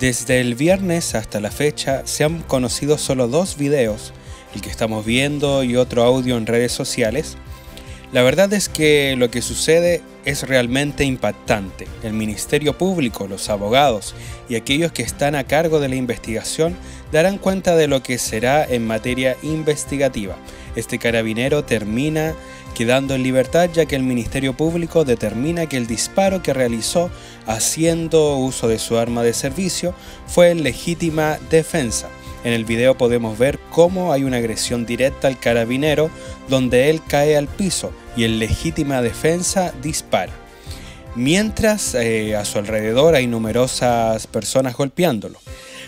Desde el viernes hasta la fecha se han conocido solo dos videos, el que estamos viendo y otro audio en redes sociales. La verdad es que lo que sucede es realmente impactante. El Ministerio Público, los abogados y aquellos que están a cargo de la investigación darán cuenta de lo que será en materia investigativa. Este carabinero termina quedando en libertad ya que el Ministerio Público determina que el disparo que realizó haciendo uso de su arma de servicio fue en legítima defensa. En el video podemos ver cómo hay una agresión directa al carabinero donde él cae al piso y en legítima defensa dispara. Mientras eh, a su alrededor hay numerosas personas golpeándolo.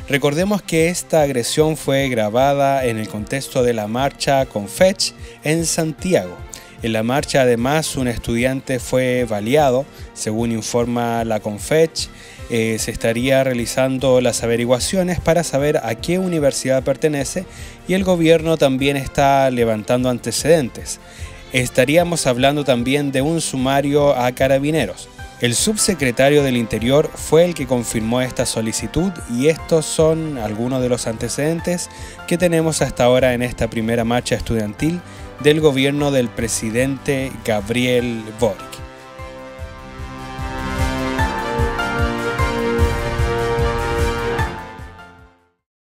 Recordemos que esta agresión fue grabada en el contexto de la marcha con Fetch en Santiago. En la marcha además un estudiante fue baleado, según informa la Confech. Eh, se estaría realizando las averiguaciones para saber a qué universidad pertenece y el gobierno también está levantando antecedentes. Estaríamos hablando también de un sumario a carabineros. El subsecretario del Interior fue el que confirmó esta solicitud y estos son algunos de los antecedentes que tenemos hasta ahora en esta primera marcha estudiantil del gobierno del presidente Gabriel Boric.